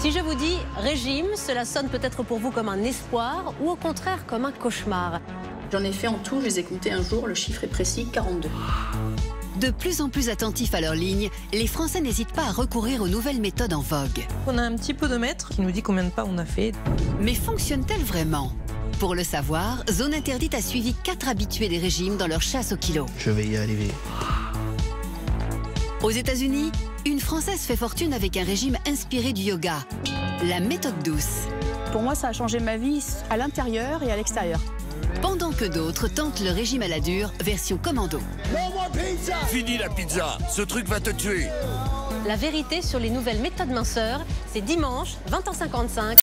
Si je vous dis régime, cela sonne peut-être pour vous comme un espoir ou au contraire comme un cauchemar. J'en ai fait en tout, je les ai comptés un jour, le chiffre est précis, 42. De plus en plus attentifs à leur ligne, les Français n'hésitent pas à recourir aux nouvelles méthodes en vogue. On a un petit podomètre qui nous dit combien de pas on a fait. Mais fonctionnent-elles vraiment? Pour le savoir, Zone Interdite a suivi quatre habitués des régimes dans leur chasse au kilo. Je vais y arriver. Aux États-Unis, une Française fait fortune avec un régime inspiré du yoga, la méthode douce. Pour moi, ça a changé ma vie à l'intérieur et à l'extérieur. Pendant que d'autres tentent le régime à la dure, version commando. Fini la pizza, ce truc va te tuer. La vérité sur les nouvelles méthodes minceurs, c'est dimanche, 20h55